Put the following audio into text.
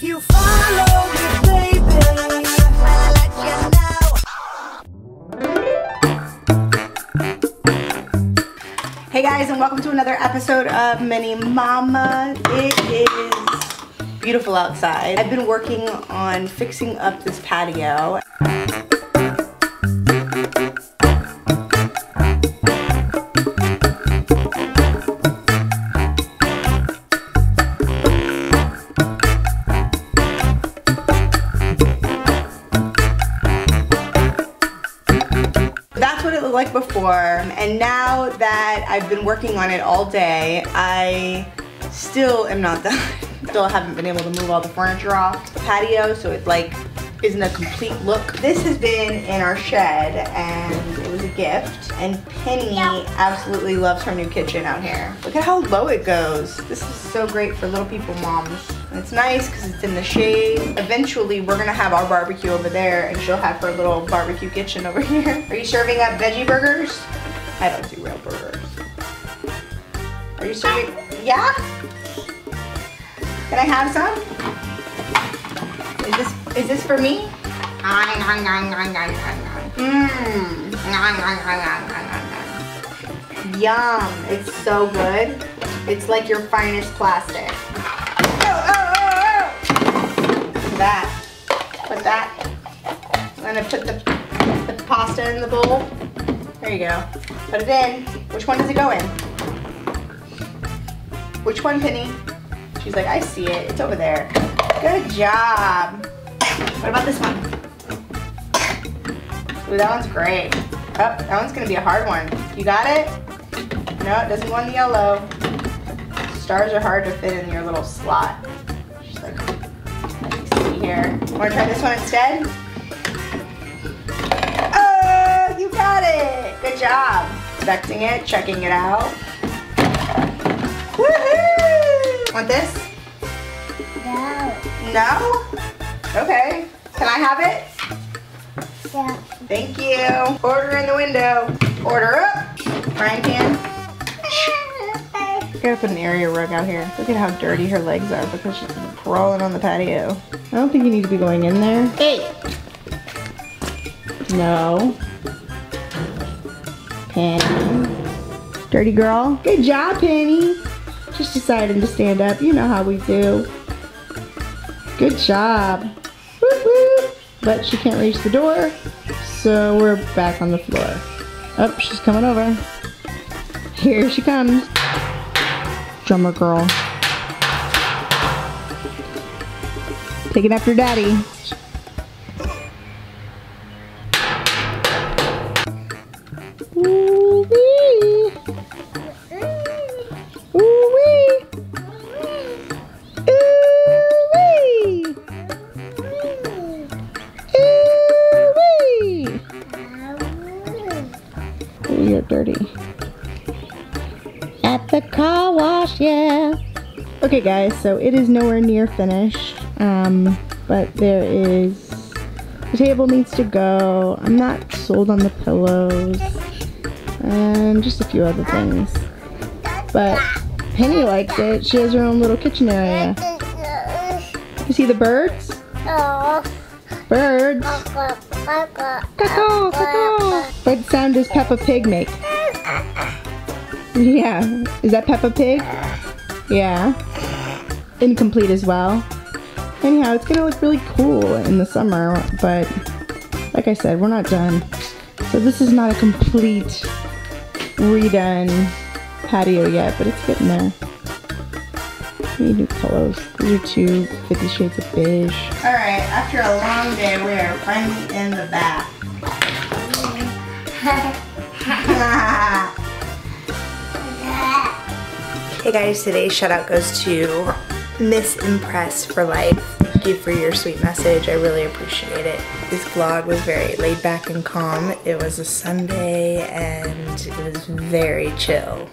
Hey guys, and welcome to another episode of Mini Mama. It is beautiful outside. I've been working on fixing up this patio. That's what it looked like before, and now that I've been working on it all day, I still am not done. Still haven't been able to move all the furniture off the patio, so it like isn't a complete look. This has been in our shed, and was a gift, and Penny absolutely loves her new kitchen out here. Look at how low it goes. This is so great for little people moms. And it's nice because it's in the shade. Eventually, we're gonna have our barbecue over there, and she'll have her little barbecue kitchen over here. Are you serving up veggie burgers? I don't do real burgers. Are you serving? Yeah? Can I have some? Is this is this for me? Mmm. Yum. It's so good. It's like your finest plastic. That. Put that. I'm gonna put the, put the pasta in the bowl. There you go. Put it in. Which one does it go in? Which one, Penny? She's like, I see it. It's over there. Good job. What about this one? Ooh, that one's great. Oh, that one's gonna be a hard one. You got it? No, it doesn't in the yellow. Stars are hard to fit in your little slot. She's like, let me see here. Wanna try this one instead? Oh, you got it. Good job. Inspecting it, checking it out. Woohoo! Want this? No. No? Okay. Can I have it? Yeah. Thank you. Order in the window. Order up. Frying pan. I gotta put an area rug out here. Look at how dirty her legs are because she's crawling on the patio. I don't think you need to be going in there. Hey! No. Penny. Dirty girl. Good job, Penny. Just deciding to stand up. You know how we do. Good job. But she can't reach the door, so we're back on the floor. Oh, she's coming over. Here she comes. Drummer girl. Taking after daddy. Ooh, you're dirty. At the car wash, yeah. Okay, guys, so it is nowhere near finished. Um, but there is the table needs to go. I'm not sold on the pillows. And just a few other things. But Penny likes it. She has her own little kitchen area. You see the birds? Oh. Birds. Caw, caw. What sound does Peppa Pig make? Yeah. Is that Peppa Pig? Yeah. Incomplete as well. Anyhow, it's gonna look really cool in the summer, but like I said, we're not done. So this is not a complete redone patio yet, but it's getting there. We need new pillows. These are two Fifty Shades of Beige. Alright, after a long day, we are finally in the bath. hey guys, today's shout out goes to Miss Impress for Life. Thank you for your sweet message. I really appreciate it. This vlog was very laid back and calm. It was a Sunday and it was very chill.